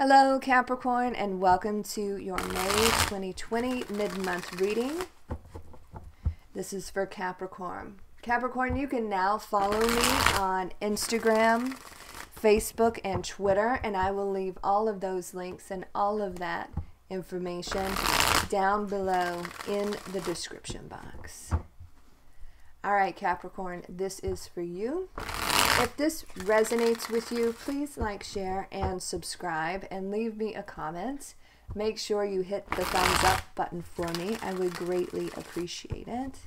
Hello, Capricorn, and welcome to your May 2020 mid month reading. This is for Capricorn. Capricorn, you can now follow me on Instagram, Facebook, and Twitter, and I will leave all of those links and all of that information down below in the description box. All right, Capricorn, this is for you. If this resonates with you, please like, share, and subscribe, and leave me a comment. Make sure you hit the thumbs up button for me. I would greatly appreciate it.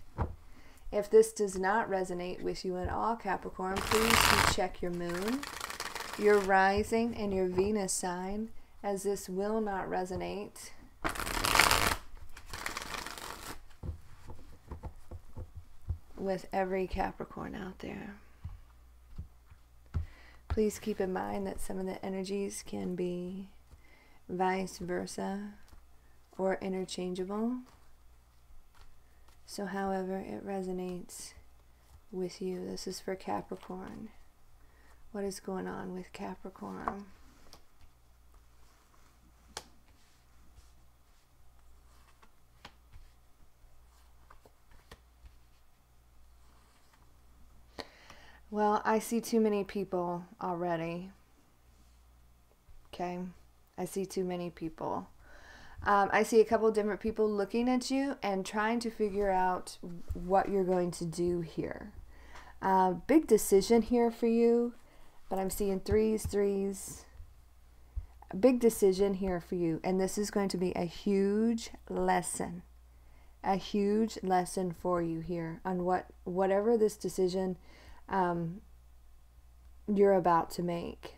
If this does not resonate with you at all, Capricorn, please check your moon, your rising, and your Venus sign, as this will not resonate. with every Capricorn out there. Please keep in mind that some of the energies can be vice versa or interchangeable. So, however it resonates with you, this is for Capricorn. What is going on with Capricorn? Well, I see too many people already. Okay. I see too many people. Um, I see a couple different people looking at you and trying to figure out what you're going to do here. Uh, big decision here for you, but I'm seeing threes, threes. A big decision here for you, and this is going to be a huge lesson. A huge lesson for you here on what whatever this decision um, you're about to make.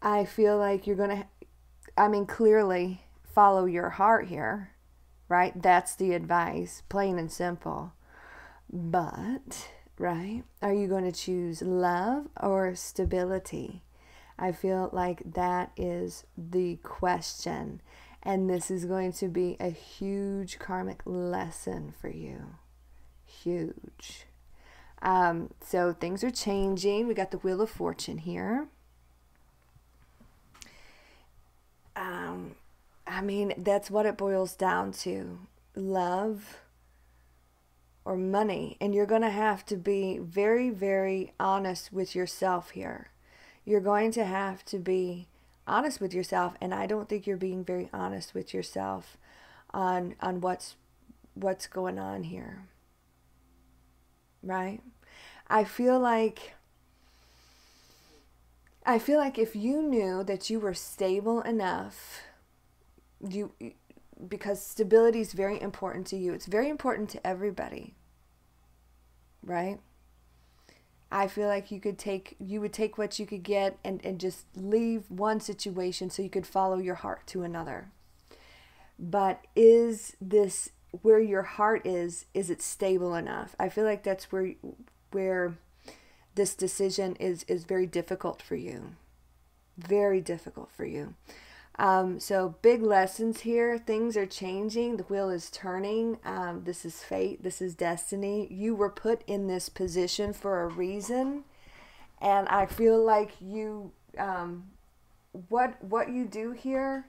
I feel like you're going to, I mean, clearly follow your heart here, right? That's the advice, plain and simple. But, right, are you going to choose love or stability? I feel like that is the question. And this is going to be a huge karmic lesson for you. Huge. Um, so things are changing. We got the Wheel of Fortune here. Um, I mean, that's what it boils down to love or money. And you're going to have to be very, very honest with yourself here. You're going to have to be honest with yourself. And I don't think you're being very honest with yourself on, on what's, what's going on here right? I feel like I feel like if you knew that you were stable enough, you because stability is very important to you. It's very important to everybody. Right? I feel like you could take you would take what you could get and, and just leave one situation so you could follow your heart to another. But is this where your heart is is it stable enough? I feel like that's where where this decision is is very difficult for you. Very difficult for you. Um, so big lessons here. Things are changing. The wheel is turning. Um, this is fate. This is destiny. You were put in this position for a reason. And i feel like you um, what what you do here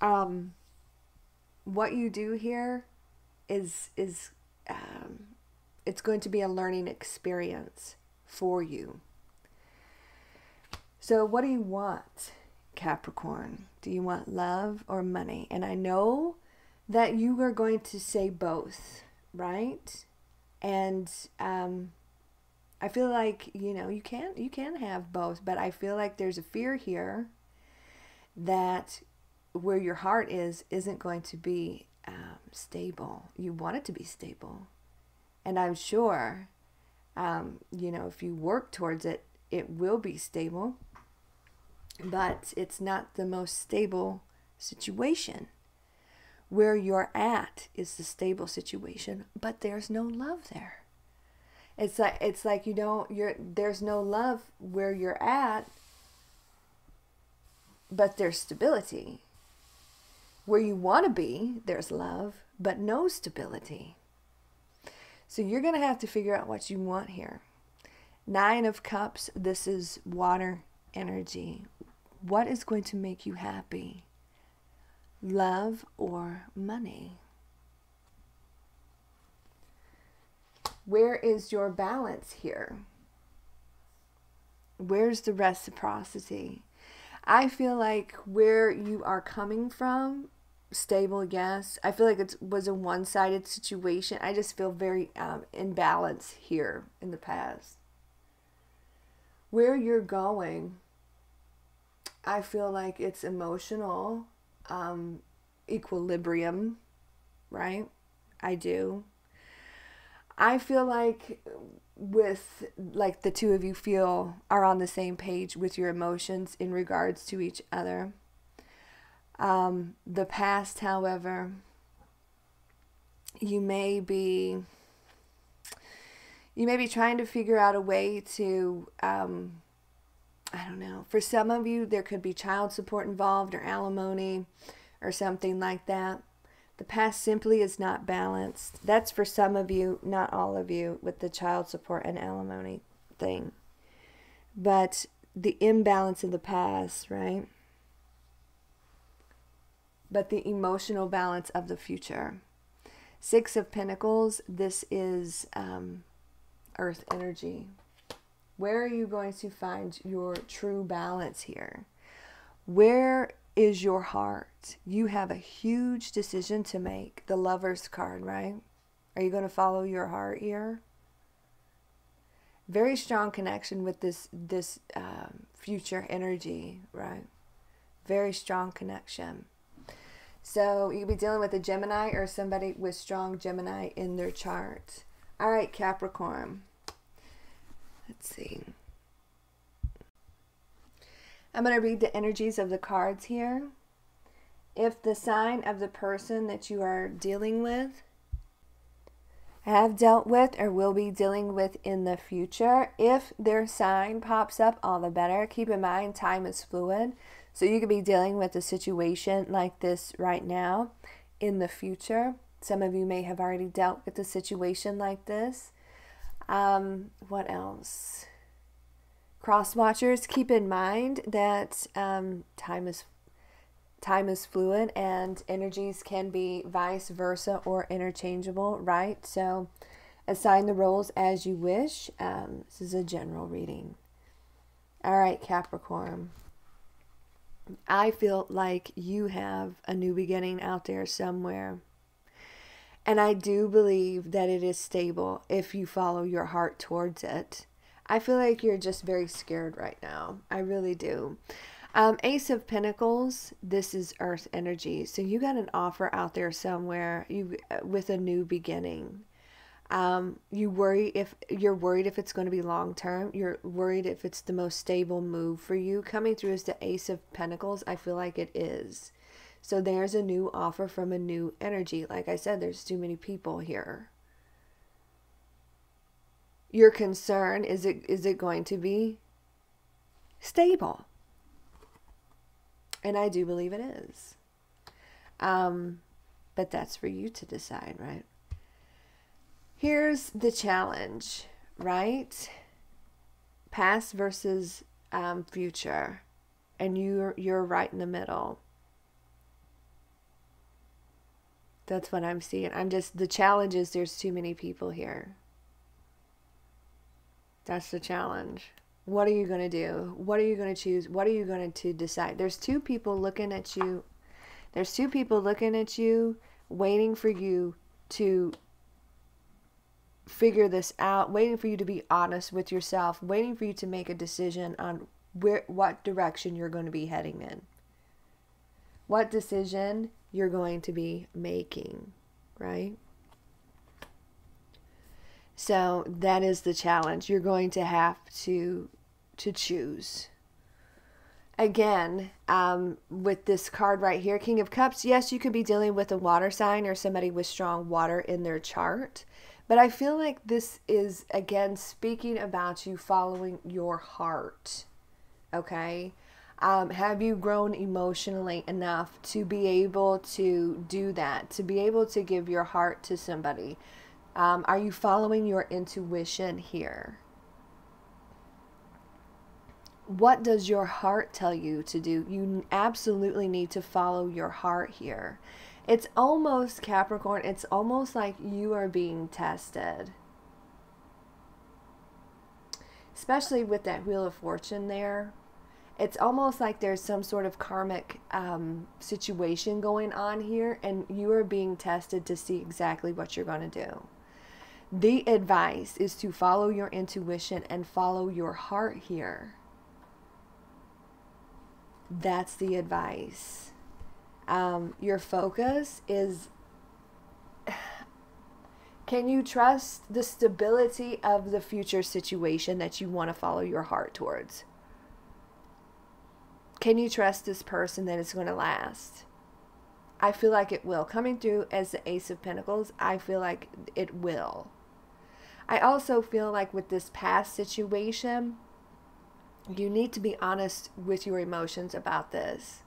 um, what you do here is is um, it's going to be a learning experience for you. So, what do you want, Capricorn? Do you want love or money? And I know that you are going to say both, right? And um, I feel like you know you can you can have both, but I feel like there's a fear here that where your heart is isn't going to be um, stable. You want it to be stable. And I'm sure, um, you know, if you work towards it, it will be stable. But it's not the most stable situation. Where you're at is the stable situation, but there's no love there. It's like it's like you don't you're there's no love where you're at, but there's stability where you want to be, there's love, but no stability. So you're going to have to figure out what you want here. Nine of Cups, this is water energy. What is going to make you happy? Love or money? Where is your balance here? Where's the reciprocity? I feel like where you are coming from, stable, yes. I feel like it was a one sided situation. I just feel very um, imbalanced here in the past. Where you're going, I feel like it's emotional um, equilibrium, right? I do. I feel like with like the two of you feel are on the same page with your emotions in regards to each other. Um, the past, however, you may be you may be trying to figure out a way to um, I don't know. For some of you, there could be child support involved or alimony or something like that. The past simply is not balanced. That's for some of you, not all of you, with the child support and alimony thing. But the imbalance in the past, right? But the emotional balance of the future. Six of Pentacles, this is um, earth energy. Where are you going to find your true balance here? Where is your heart. You have a huge decision to make. The lover's card, right? Are you going to follow your heart here? Very strong connection with this this um, future energy, right? Very strong connection. So you could be dealing with a Gemini or somebody with strong Gemini in their chart. All right, Capricorn. Let's see. I'm going to read the energies of the cards here. If the sign of the person that you are dealing with, have dealt with, or will be dealing with in the future, if their sign pops up, all the better. Keep in mind, time is fluid. So you could be dealing with a situation like this right now in the future. Some of you may have already dealt with a situation like this. Um, what else? Cross watchers, keep in mind that um, time is time is fluid and energies can be vice versa or interchangeable, right? So assign the roles as you wish. Um, this is a general reading. All right, Capricorn. I feel like you have a new beginning out there somewhere. And I do believe that it is stable if you follow your heart towards it. I feel like you're just very scared right now. I really do. Um, Ace of Pentacles, this is Earth energy. So you got an offer out there somewhere you uh, with a new beginning. Um, you worry if you're worried if it's going to be long term. You're worried if it's the most stable move for you. Coming through as the Ace of Pentacles, I feel like it is. So there's a new offer from a new energy. Like I said, there's too many people here your concern is it is it going to be stable and i do believe it is um but that's for you to decide right here's the challenge right past versus um, future and you're you're right in the middle that's what i'm seeing i'm just the challenge is there's too many people here that's the challenge. What are you going to do? What are you going to choose? What are you going to decide? There's two people looking at you. There's two people looking at you, waiting for you to figure this out, waiting for you to be honest with yourself, waiting for you to make a decision on where what direction you're going to be heading in. What decision you're going to be making, right? So that is the challenge. You're going to have to to choose. Again, um, with this card right here, King of Cups, yes, you could be dealing with a water sign or somebody with strong water in their chart. But I feel like this is, again, speaking about you following your heart. Okay? Um, have you grown emotionally enough to be able to do that, to be able to give your heart to somebody? Um, are you following your intuition here? what does your heart tell you to do? You absolutely need to follow your heart here. It's almost Capricorn, it's almost like you are being tested. Especially with that Wheel of Fortune there. It's almost like there's some sort of karmic um, situation going on here, and you are being tested to see exactly what you're going to do. The advice is to follow your intuition and follow your heart here. That's the advice. Um, your focus is can you trust the stability of the future situation that you want to follow your heart towards? Can you trust this person that it's going to last? I feel like it will. Coming through as the Ace of Pentacles, I feel like it will. I also feel like with this past situation, you need to be honest with your emotions about this.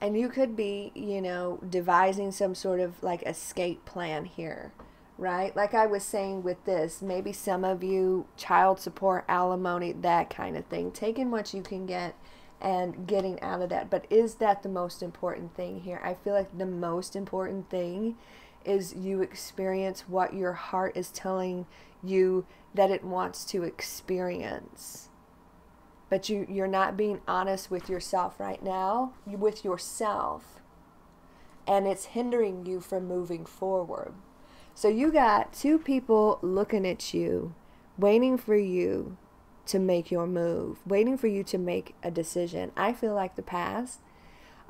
And you could be, you know, devising some sort of like escape plan here, right? Like I was saying with this, maybe some of you, child support, alimony, that kind of thing, taking what you can get and getting out of that. But is that the most important thing here? I feel like the most important thing is you experience what your heart is telling you that it wants to experience but you you're not being honest with yourself right now with yourself. And it's hindering you from moving forward. So you got two people looking at you waiting for you to make your move waiting for you to make a decision. I feel like the past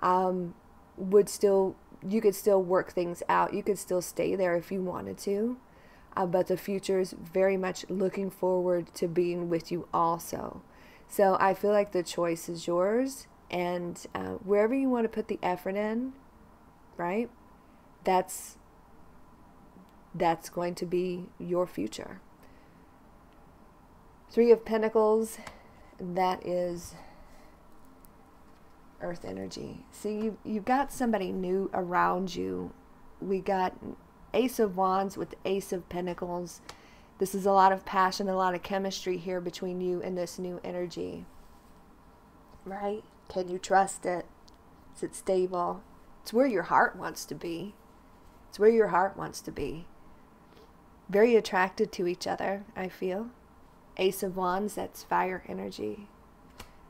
um, would still you could still work things out. You could still stay there if you wanted to. Uh, but the future is very much looking forward to being with you also so I feel like the choice is yours, and uh, wherever you want to put the effort in, right? That's that's going to be your future. Three of Pentacles, that is earth energy. See, you, you've got somebody new around you. We got Ace of Wands with Ace of Pentacles. This is a lot of passion, a lot of chemistry here between you and this new energy. Right? Can you trust it? Is it stable? It's where your heart wants to be. It's where your heart wants to be. Very attracted to each other, I feel. Ace of Wands, that's fire energy.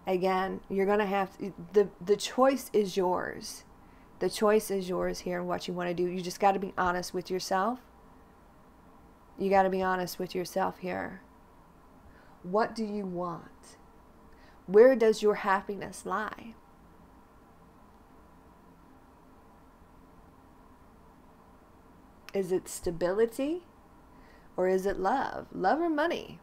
Again, you're going to have the the choice is yours. The choice is yours here and what you want to do. You just got to be honest with yourself you got to be honest with yourself here. What do you want? Where does your happiness lie? Is it stability or is it love? Love or money?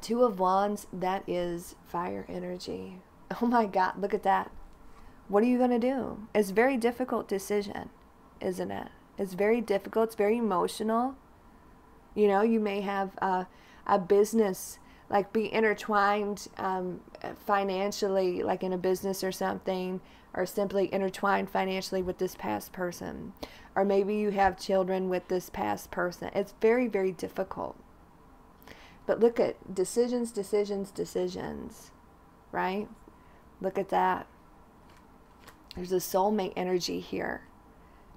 Two of Wands, that is fire energy. Oh my God, look at that. What are you going to do? It's a very difficult decision, isn't it? It's very difficult. It's very emotional. You know, you may have a, a business like be intertwined um, financially, like in a business or something, or simply intertwined financially with this past person. Or maybe you have children with this past person. It's very, very difficult. But look at decisions, decisions, decisions, right? Look at that. There's a soulmate energy here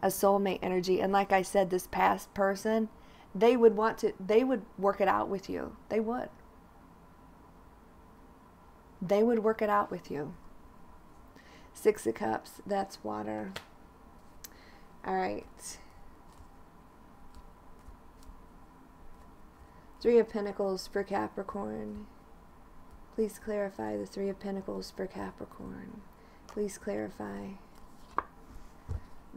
a soulmate energy. And like I said, this past person, they would want to, they would work it out with you. They would. They would work it out with you. Six of Cups, that's water. All right. Three of Pentacles for Capricorn. Please clarify the Three of Pentacles for Capricorn. Please clarify.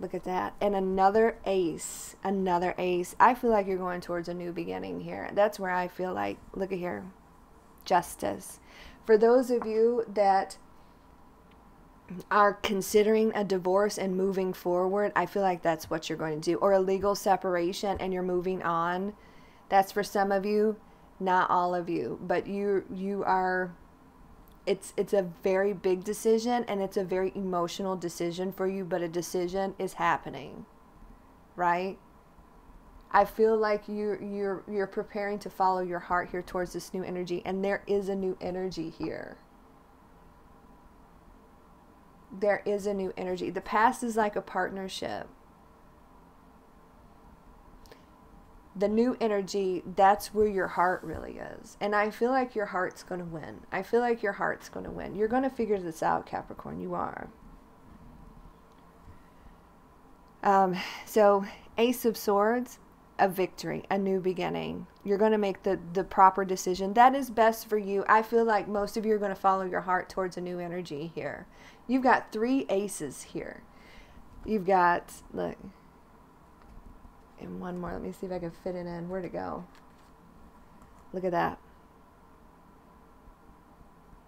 Look at that. And another ace. Another ace. I feel like you're going towards a new beginning here. That's where I feel like, look at here, justice. For those of you that are considering a divorce and moving forward, I feel like that's what you're going to do. Or a legal separation and you're moving on. That's for some of you, not all of you. But you you are it's it's a very big decision and it's a very emotional decision for you but a decision is happening right I feel like you're you're you're preparing to follow your heart here towards this new energy and there is a new energy here. There is a new energy. The past is like a partnership. The new energy, that's where your heart really is. And I feel like your heart's going to win. I feel like your heart's going to win. You're going to figure this out, Capricorn. You are. Um, so, Ace of Swords, a victory, a new beginning. You're going to make the, the proper decision. That is best for you. I feel like most of you are going to follow your heart towards a new energy here. You've got three aces here. You've got, look, and one more. Let me see if I can fit it in. Where'd it go? Look at that.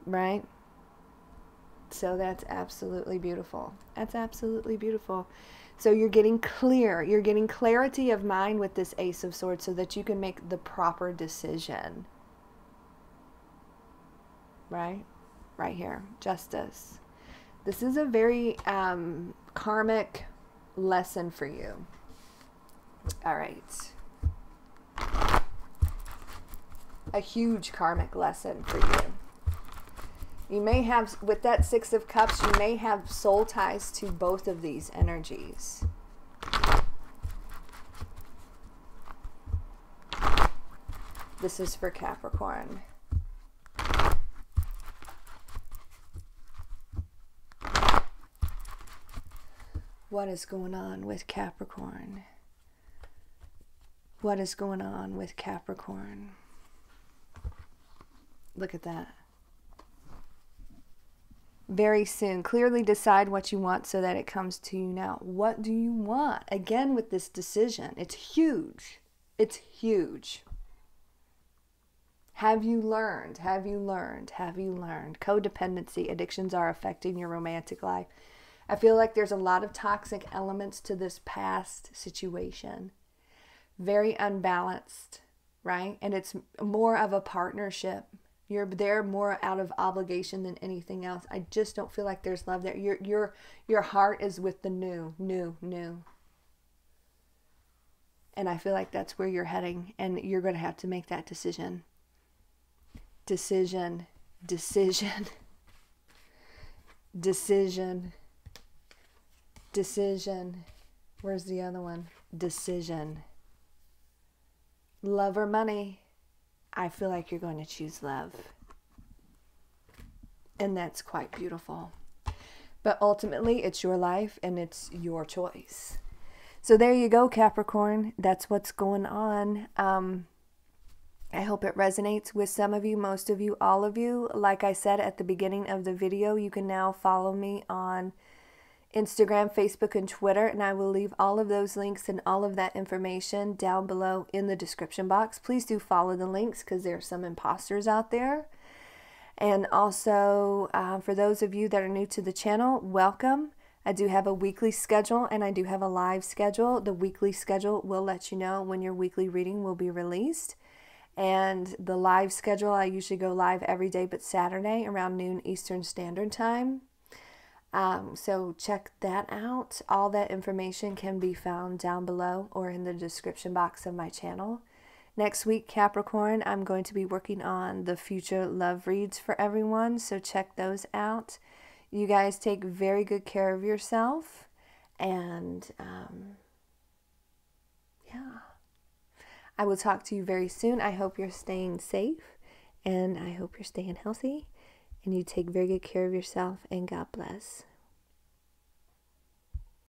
Right? So that's absolutely beautiful. That's absolutely beautiful. So you're getting clear. You're getting clarity of mind with this Ace of Swords so that you can make the proper decision. Right? Right here. Justice. This is a very um, karmic lesson for you. All right. A huge karmic lesson for you. You may have, with that Six of Cups, you may have soul ties to both of these energies. This is for Capricorn. What is going on with Capricorn? What is going on with Capricorn? Look at that very soon. Clearly decide what you want so that it comes to you now. What do you want? Again, with this decision, it's huge. It's huge. Have you learned? Have you learned? Have you learned? Codependency, addictions are affecting your romantic life. I feel like there's a lot of toxic elements to this past situation. Very unbalanced, right? And it's more of a partnership you're there more out of obligation than anything else. I just don't feel like there's love there. Your your your heart is with the new, new, new. And I feel like that's where you're heading and you're going to have to make that decision. Decision, decision. decision. Decision. Where's the other one? Decision. Love or money? I feel like you're going to choose love. And that's quite beautiful. But ultimately, it's your life and it's your choice. So there you go, Capricorn. That's what's going on. Um, I hope it resonates with some of you, most of you, all of you. Like I said at the beginning of the video, you can now follow me on Instagram, Facebook, and Twitter. And I will leave all of those links and all of that information down below in the description box. Please do follow the links because there are some imposters out there. And also, uh, for those of you that are new to the channel, welcome. I do have a weekly schedule and I do have a live schedule. The weekly schedule will let you know when your weekly reading will be released. And the live schedule, I usually go live every day but Saturday around noon Eastern Standard Time. Um, so check that out. All that information can be found down below or in the description box of my channel. Next week, Capricorn, I'm going to be working on the future love reads for everyone, so check those out. You guys take very good care of yourself, and um, yeah, I will talk to you very soon. I hope you're staying safe, and I hope you're staying healthy and you take very good care of yourself, and God bless.